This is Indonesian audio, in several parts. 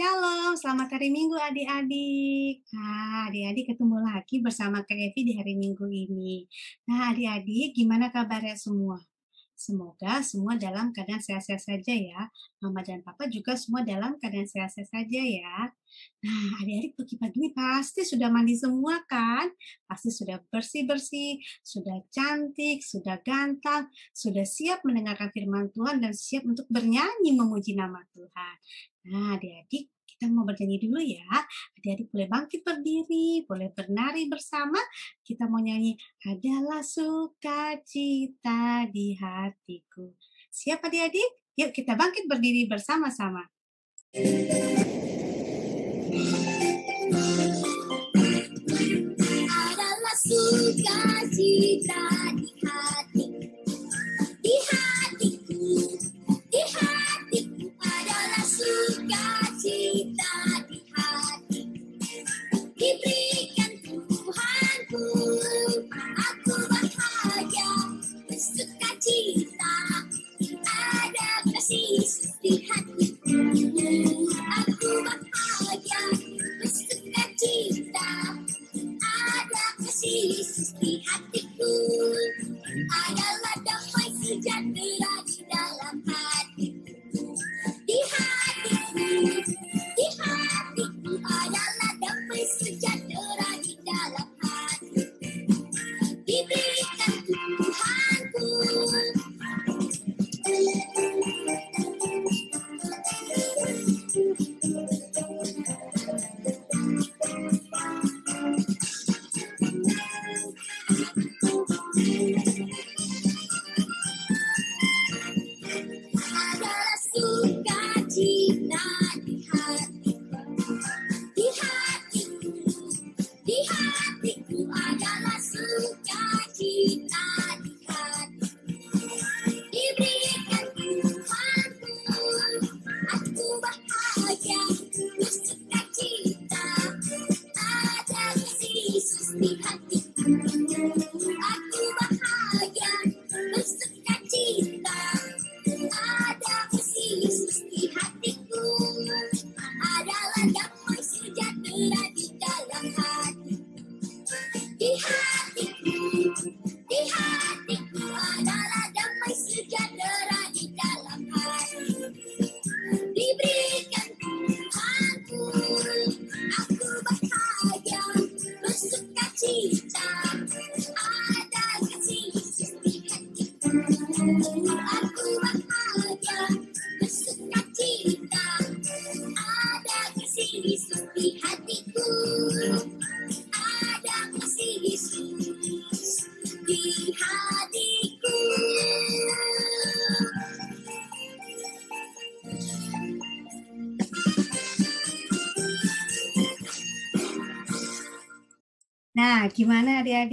Shalom, selamat hari Minggu adik-adik. Nah, adik-adik ketemu lagi bersama Kak Evi di hari Minggu ini. Nah, adik-adik gimana kabarnya semua? Semoga semua dalam keadaan sehat-sehat saja ya. Mama dan Papa juga semua dalam keadaan sehat-sehat saja ya. Nah, adik-adik pagi-pagi ini pasti sudah mandi semua kan? Pasti sudah bersih-bersih, sudah cantik, sudah ganteng, sudah siap mendengarkan firman Tuhan dan siap untuk bernyanyi memuji nama Tuhan. Nah, adik-adik, kita mau bernyanyi dulu ya. Adik-adik boleh bangkit berdiri, boleh bernari bersama. Kita mau nyanyi, adalah sukacita di hatiku. Siap adik-adik? Yuk kita bangkit berdiri bersama-sama. Adalah sukacita di sukacita di hatiku. Diberikan Tuhanku, aku bahagia, bersukacita, ada kasih di hatiku. Aku bahagia, bersukacita, ada kasih di hatiku.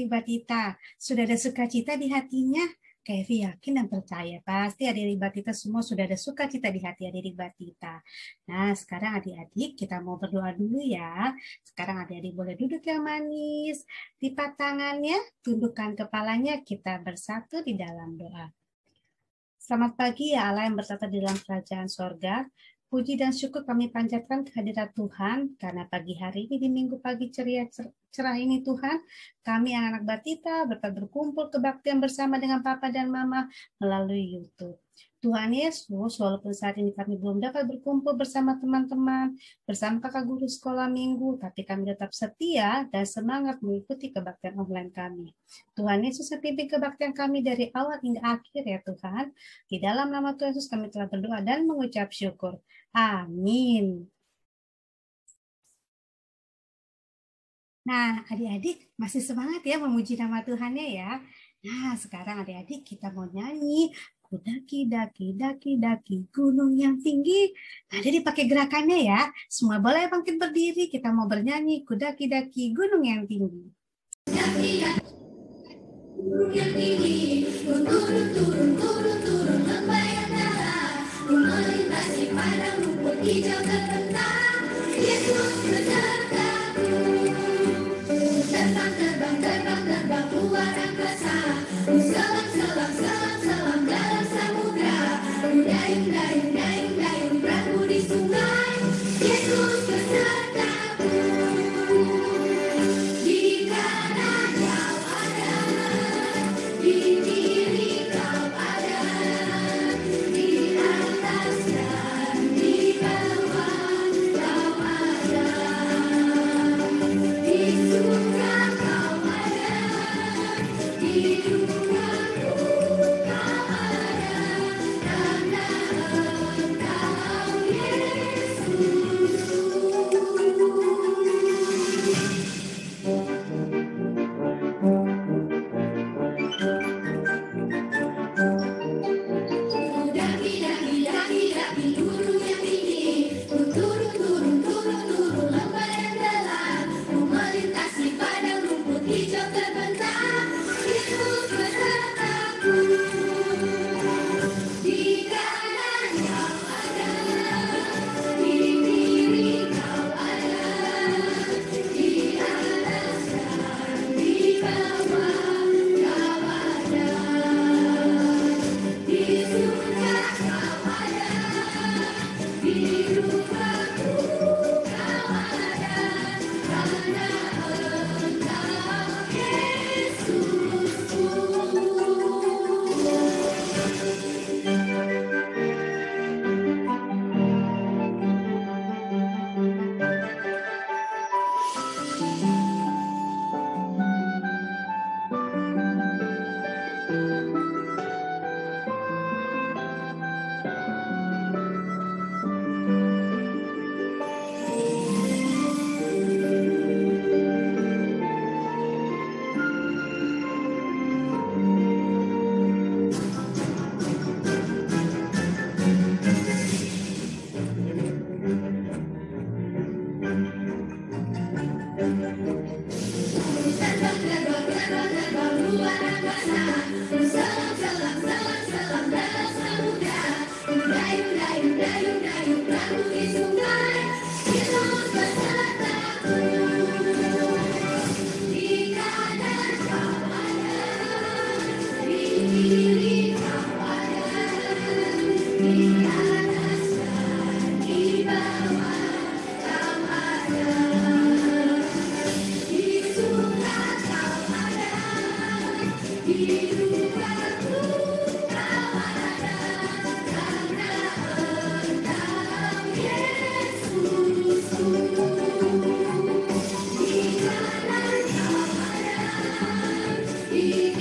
Adik-adik Batita? Sudah ada sukacita di hatinya? Kayak Evi yakin dan percaya. Pasti adik-adik Batita semua sudah ada sukacita di hati adik-adik Batita. Nah, sekarang adik-adik kita mau berdoa dulu ya. Sekarang adik-adik boleh duduk yang manis. Lipat tangannya, tundukkan kepalanya, kita bersatu di dalam doa. Selamat pagi ya Allah yang bersatu di dalam kerajaan sorga. Puji dan syukur kami panjatkan kehadirat Tuhan karena pagi hari ini di minggu pagi ceria cer- cerah ini Tuhan kami anak-anak Batita berkumpul kebaktian bersama dengan Papa dan Mama melalui YouTube. Tuhan Yesus, walaupun saat ini kami belum dapat berkumpul bersama teman-teman, bersama kakak guru sekolah minggu, tapi kami tetap setia dan semangat mengikuti kebaktian online kami. Tuhan Yesus pimpin kebaktian kami dari awal hingga akhir ya Tuhan. Di dalam nama Tuhan Yesus kami telah berdoa dan mengucap syukur. Amin. Nah, adik-adik masih semangat ya memuji nama Tuhannya ya. Nah, sekarang adik-adik kita mau nyanyi Kudaki daki daki daki gunung yang tinggi. Nah, jadi pakai gerakannya ya. Semua boleh bangkit berdiri. Kita mau bernyanyi kudaki daki gunung yang tinggi. Gunung yang tinggi, turun, turun, turun, turun, membayang darah, pun melintasi padang rumput hijau terbentang. Yesus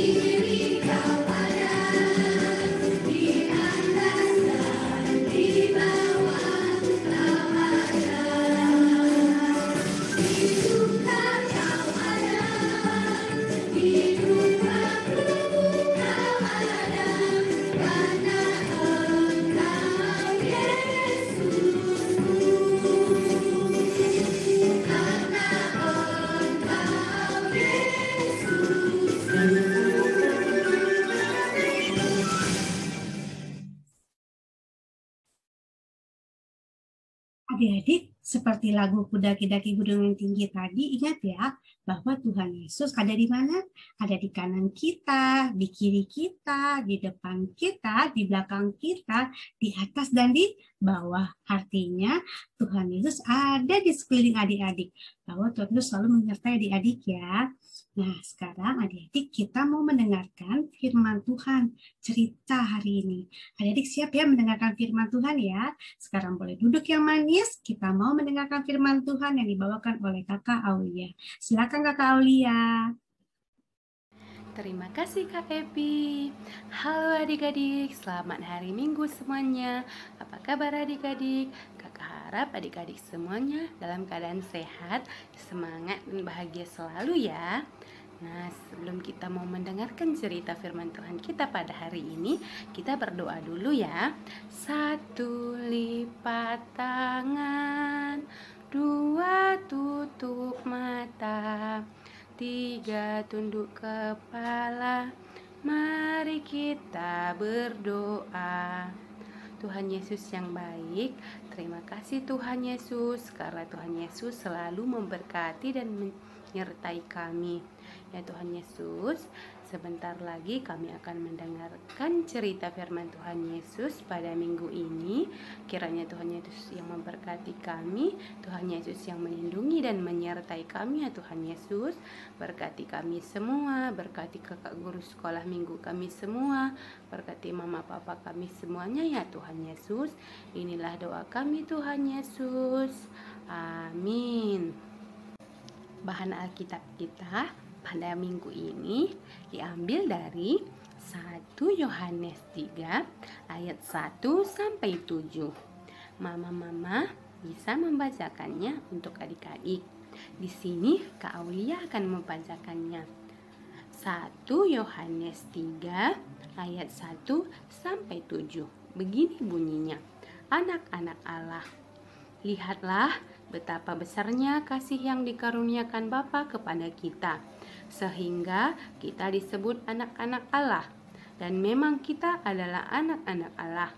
Spirit. Seperti lagu Kuda Kidaki Gunung Tinggi tadi, ingat ya bahwa Tuhan Yesus ada di mana? Ada di kanan kita, di kiri kita, di depan kita, di belakang kita, di atas dan di bawah. Artinya Tuhan Yesus ada di sekeliling adik-adik. Bahwa Tuhan Yesus selalu menyertai adik-adik ya. Nah, sekarang adik-adik kita mau mendengarkan firman Tuhan, cerita hari ini. Adik-adik siap ya mendengarkan firman Tuhan ya. Sekarang boleh duduk yang manis, kita mau mendengarkan firman Tuhan yang dibawakan oleh kakak Aulia. Silakan kakak Aulia. Terima kasih Kak Epi. Halo adik-adik, selamat hari Minggu semuanya. Apa kabar adik-adik? Kakak harap adik-adik semuanya dalam keadaan sehat, semangat dan bahagia selalu ya. Nah, sebelum kita mau mendengarkan cerita firman Tuhan kita pada hari ini, kita berdoa dulu ya. Satu lipat tangan, dua tutup mata, tiga tunduk kepala. Mari kita berdoa. Tuhan Yesus yang baik, terima kasih Tuhan Yesus karena Tuhan Yesus selalu memberkati dan menyertai kami. Ya Tuhan Yesus, sebentar lagi kami akan mendengarkan cerita firman Tuhan Yesus pada minggu ini. Kiranya Tuhan Yesus yang memberkati kami, Tuhan Yesus yang melindungi dan menyertai kami ya Tuhan Yesus. Berkati kami semua, berkati kakak guru sekolah minggu kami semua, berkati mama papa kami semuanya ya Tuhan Yesus. Inilah doa kami Tuhan Yesus. Amin. Bahan Alkitab kita pada minggu ini diambil dari 1 Yohanes 3 ayat 1 sampai 7. Mama-mama bisa membacakannya untuk adik-adik. Di sini Kak Aulia akan membacakannya. 1 Yohanes 3 ayat 1 sampai 7. Begini bunyinya. Anak-anak Allah, lihatlah betapa besarnya kasih yang dikaruniakan Bapa kepada kita sehingga kita disebut anak-anak Allah dan memang kita adalah anak-anak Allah.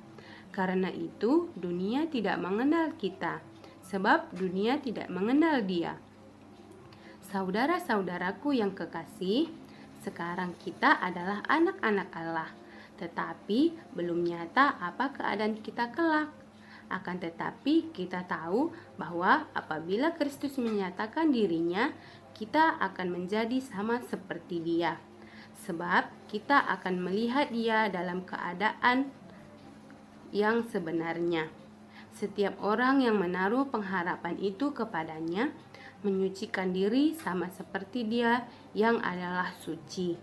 Karena itu dunia tidak mengenal kita sebab dunia tidak mengenal Dia. Saudara-saudaraku yang kekasih, sekarang kita adalah anak-anak Allah, tetapi belum nyata apa keadaan kita kelak. Akan tetapi kita tahu bahwa apabila Kristus menyatakan dirinya, kita akan menjadi sama seperti Dia, sebab kita akan melihat Dia dalam keadaan yang sebenarnya. Setiap orang yang menaruh pengharapan itu kepadanya menyucikan diri sama seperti Dia yang adalah suci.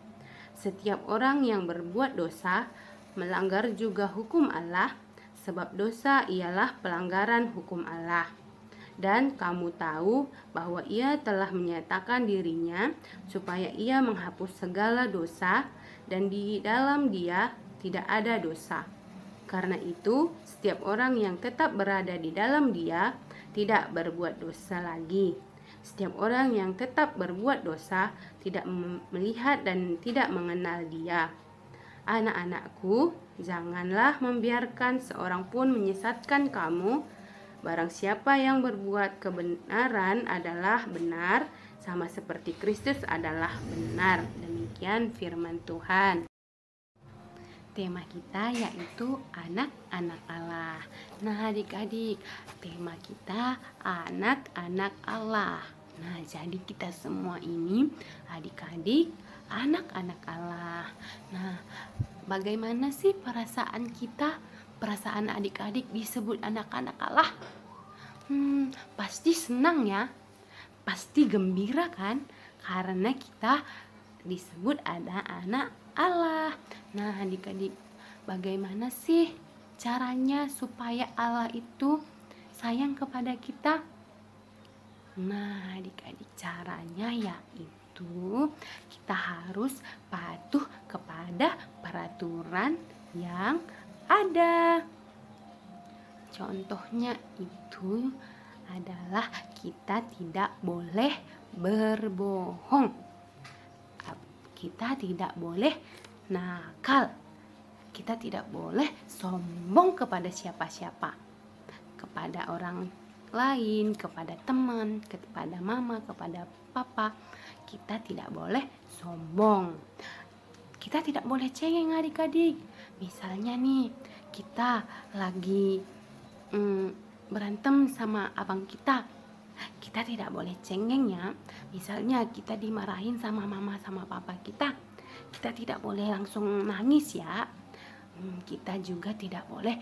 Setiap orang yang berbuat dosa melanggar juga hukum Allah, sebab dosa ialah pelanggaran hukum Allah dan kamu tahu bahwa ia telah menyatakan dirinya supaya ia menghapus segala dosa dan di dalam dia tidak ada dosa. Karena itu, setiap orang yang tetap berada di dalam dia tidak berbuat dosa lagi. Setiap orang yang tetap berbuat dosa tidak melihat dan tidak mengenal dia. Anak-anakku, janganlah membiarkan seorang pun menyesatkan kamu Barang siapa yang berbuat kebenaran adalah benar, sama seperti Kristus adalah benar. Demikian firman Tuhan. Tema kita yaitu anak-anak Allah. Nah, adik-adik, tema kita anak-anak Allah. Nah, jadi kita semua ini adik-adik anak-anak Allah. Nah, bagaimana sih perasaan kita? perasaan adik-adik disebut anak-anak Allah? Hmm, pasti senang ya. Pasti gembira kan? Karena kita disebut ada anak Allah. Nah, adik-adik, bagaimana sih caranya supaya Allah itu sayang kepada kita? Nah, adik-adik, caranya yaitu kita harus patuh kepada peraturan yang ada. Contohnya itu adalah kita tidak boleh berbohong. Kita tidak boleh nakal. Kita tidak boleh sombong kepada siapa-siapa. Kepada orang lain, kepada teman, kepada mama, kepada papa. Kita tidak boleh sombong. Kita tidak boleh cengeng adik-adik. Misalnya nih, kita lagi mm, berantem sama abang kita. Kita tidak boleh cengeng ya. Misalnya kita dimarahin sama mama sama papa kita. Kita tidak boleh langsung nangis ya. Hmm, kita juga tidak boleh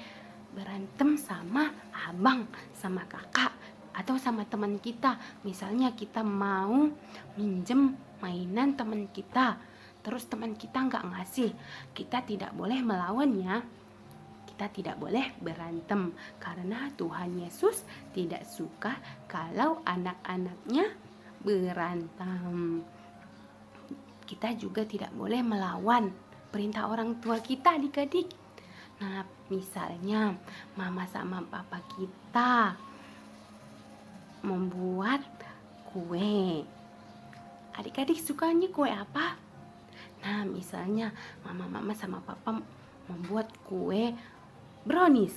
berantem sama abang, sama kakak, atau sama teman kita. Misalnya kita mau minjem mainan teman kita, terus teman kita nggak ngasih, kita tidak boleh melawannya. Kita tidak boleh berantem karena Tuhan Yesus tidak suka kalau anak-anaknya berantem. Kita juga tidak boleh melawan perintah orang tua kita adik-adik. Nah, misalnya mama sama papa kita membuat kue. Adik-adik sukanya kue apa? Nah, misalnya mama-mama sama papa membuat kue brownies.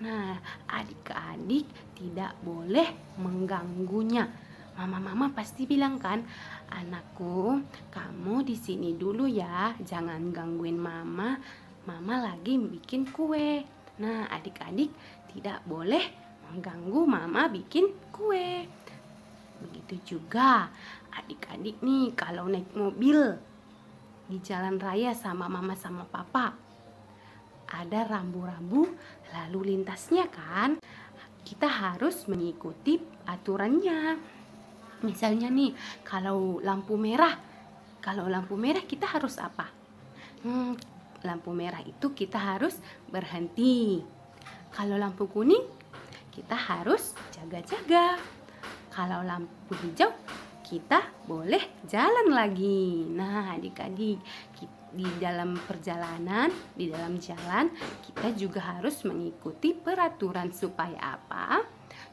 Nah, adik-adik tidak boleh mengganggunya. Mama-mama pasti bilang kan, anakku, kamu di sini dulu ya, jangan gangguin mama. Mama lagi bikin kue. Nah, adik-adik tidak boleh mengganggu mama bikin kue. Begitu juga adik-adik nih kalau naik mobil di jalan raya sama mama sama papa. Ada rambu-rambu lalu lintasnya kan? Kita harus mengikuti aturannya. Misalnya nih, kalau lampu merah, kalau lampu merah kita harus apa? Hmm, lampu merah itu kita harus berhenti. Kalau lampu kuning, kita harus jaga-jaga. Kalau lampu hijau, kita boleh jalan lagi. Nah, adik-adik, di dalam perjalanan, di dalam jalan, kita juga harus mengikuti peraturan supaya apa?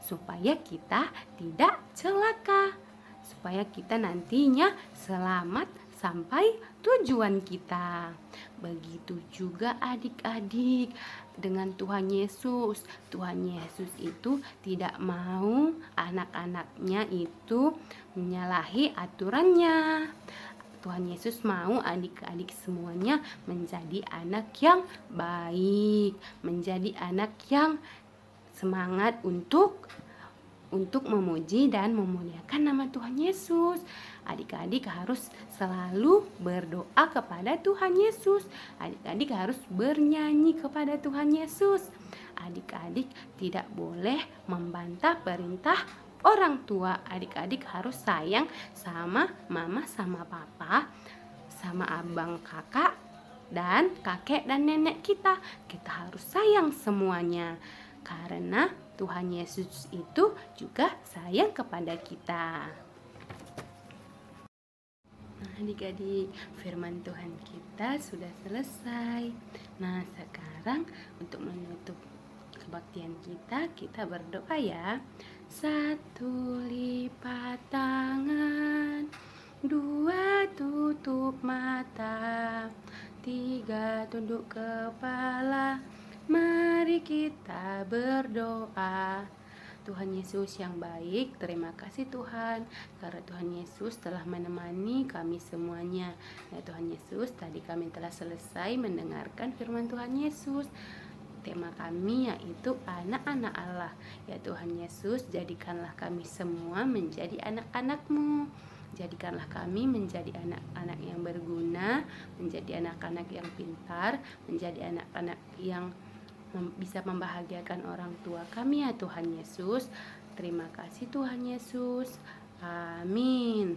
Supaya kita tidak celaka. Supaya kita nantinya selamat sampai tujuan kita. Begitu juga adik-adik dengan Tuhan Yesus. Tuhan Yesus itu tidak mau anak-anaknya itu menyalahi aturannya. Tuhan Yesus mau adik-adik semuanya menjadi anak yang baik, menjadi anak yang semangat untuk untuk memuji dan memuliakan nama Tuhan Yesus. Adik-adik harus selalu berdoa kepada Tuhan Yesus. Adik-adik harus bernyanyi kepada Tuhan Yesus. Adik-adik tidak boleh membantah perintah orang tua. Adik-adik harus sayang sama mama sama papa, sama abang kakak dan kakek dan nenek kita. Kita harus sayang semuanya. Karena Tuhan Yesus itu juga sayang kepada kita. Nah, adik-adik, firman Tuhan kita sudah selesai. Nah, sekarang untuk menutup kebaktian kita, kita berdoa ya. Satu lipat tangan, dua tutup mata, tiga tunduk kepala, Mari kita berdoa. Tuhan Yesus yang baik, terima kasih Tuhan karena Tuhan Yesus telah menemani kami semuanya. Ya Tuhan Yesus, tadi kami telah selesai mendengarkan firman Tuhan Yesus. Tema kami yaitu anak-anak Allah. Ya Tuhan Yesus, jadikanlah kami semua menjadi anak-anakmu. Jadikanlah kami menjadi anak-anak yang berguna, menjadi anak-anak yang pintar, menjadi anak-anak yang bisa membahagiakan orang tua kami ya Tuhan Yesus. Terima kasih Tuhan Yesus. Amin.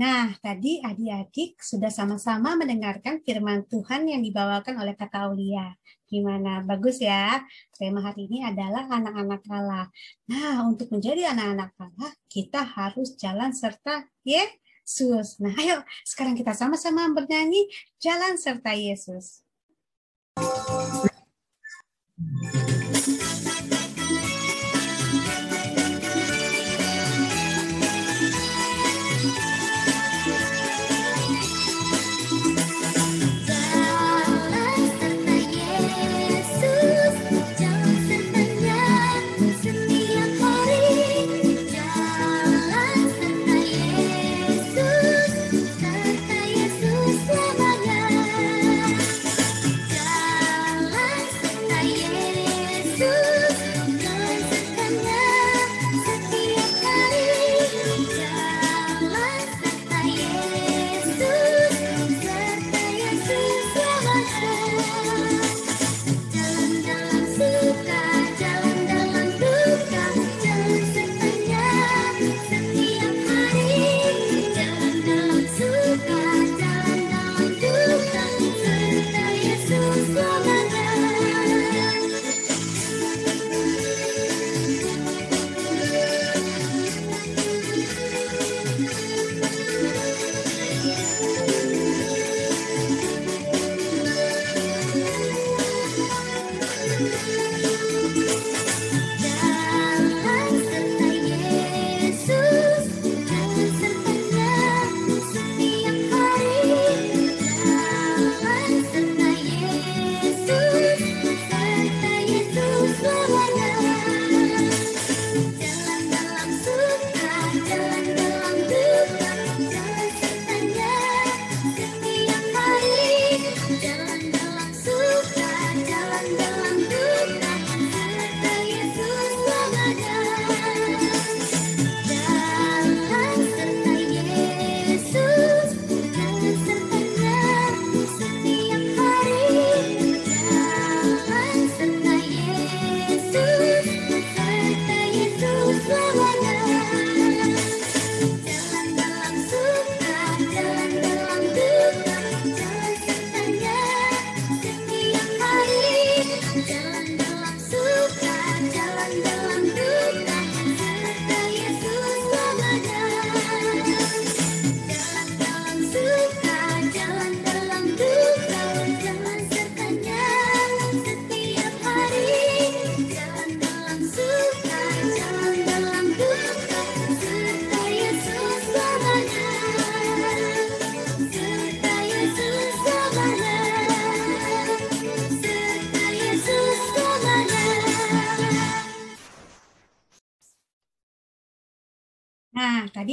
Nah, tadi adik-adik sudah sama-sama mendengarkan firman Tuhan yang dibawakan oleh Kak Aulia. Gimana? Bagus ya? Tema hari ini adalah anak-anak Allah. Nah, untuk menjadi anak-anak Allah, kita harus jalan serta ya Yesus. Nah, ayo sekarang kita sama-sama bernyanyi Jalan serta Yesus. Jalan serta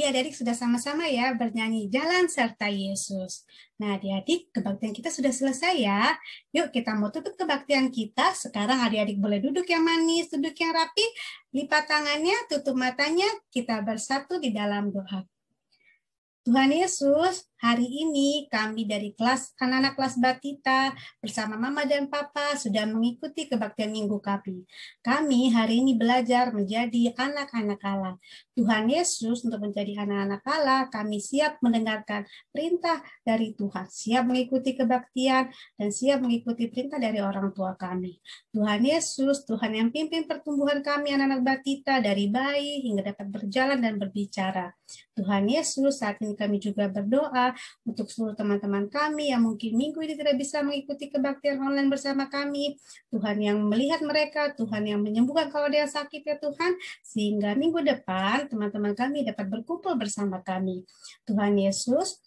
adik-adik sudah sama-sama ya bernyanyi Jalan Serta Yesus. Nah, adik-adik, kebaktian kita sudah selesai ya. Yuk kita mau tutup kebaktian kita. Sekarang adik-adik boleh duduk yang manis, duduk yang rapi, lipat tangannya, tutup matanya, kita bersatu di dalam doa. Tuhan Yesus, hari ini kami dari kelas anak-anak kelas Batita bersama Mama dan Papa sudah mengikuti kebaktian minggu kami. Kami hari ini belajar menjadi anak-anak Allah. Tuhan Yesus untuk menjadi anak-anak Allah, kami siap mendengarkan perintah dari Tuhan, siap mengikuti kebaktian dan siap mengikuti perintah dari orang tua kami. Tuhan Yesus, Tuhan yang pimpin pertumbuhan kami anak-anak Batita dari bayi hingga dapat berjalan dan berbicara. Tuhan Yesus, saat ini kami juga berdoa untuk seluruh teman-teman kami yang mungkin minggu ini tidak bisa mengikuti kebaktian online bersama kami. Tuhan yang melihat mereka, Tuhan yang menyembuhkan kalau dia sakit ya Tuhan, sehingga minggu depan teman-teman kami dapat berkumpul bersama kami. Tuhan Yesus,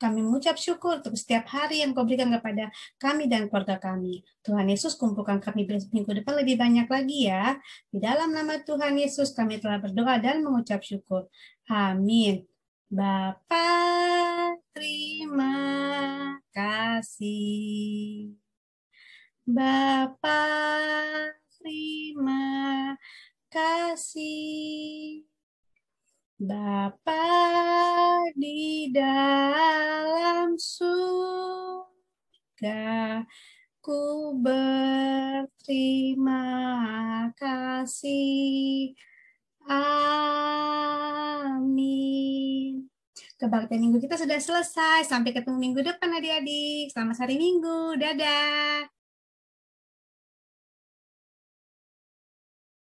kami mengucap syukur untuk setiap hari yang kau berikan kepada kami dan keluarga kami. Tuhan Yesus, kumpulkan kami minggu depan lebih banyak lagi ya. Di dalam nama Tuhan Yesus, kami telah berdoa dan mengucap syukur. Amin. Bapa, terima kasih. Bapa, terima kasih. Bapa di dalam surga, ku berterima kasih. Amin. Kebaktian minggu kita sudah selesai. Sampai ketemu minggu depan adik-adik. Selamat hari minggu. Dadah.